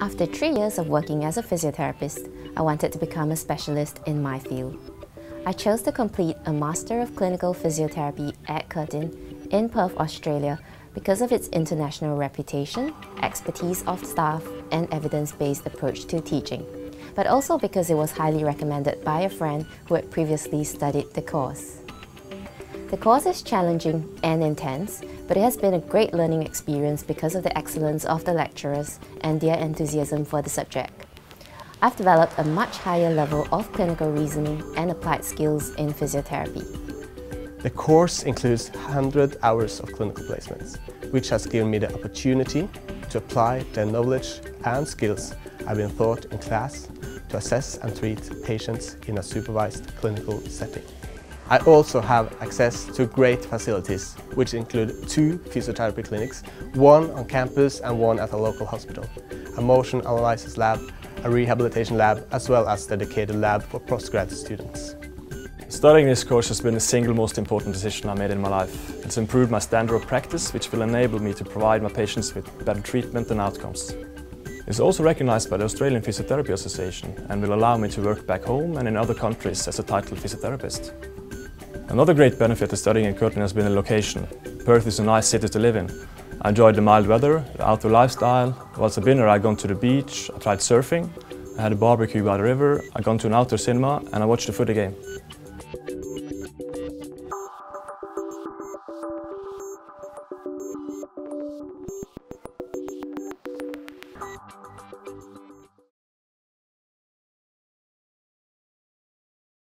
After three years of working as a physiotherapist, I wanted to become a specialist in my field. I chose to complete a Master of Clinical Physiotherapy at Curtin in Perth, Australia because of its international reputation, expertise of staff and evidence-based approach to teaching, but also because it was highly recommended by a friend who had previously studied the course. The course is challenging and intense, but it has been a great learning experience because of the excellence of the lecturers and their enthusiasm for the subject. I've developed a much higher level of clinical reasoning and applied skills in physiotherapy. The course includes 100 hours of clinical placements, which has given me the opportunity to apply the knowledge and skills I've been taught in class to assess and treat patients in a supervised clinical setting. I also have access to great facilities, which include two physiotherapy clinics, one on campus and one at a local hospital, a motion analysis lab, a rehabilitation lab, as well as a dedicated lab for postgrad students. Studying this course has been the single most important decision I made in my life. It's improved my standard of practice, which will enable me to provide my patients with better treatment and outcomes. It's also recognized by the Australian Physiotherapy Association and will allow me to work back home and in other countries as a titled physiotherapist. Another great benefit of studying in Curtin has been the location. Perth is a nice city to live in. I enjoyed the mild weather, the outdoor lifestyle. Whilst I've been here, I've gone to the beach, I tried surfing, I had a barbecue by the river, I've gone to an outdoor cinema and I watched the footy game.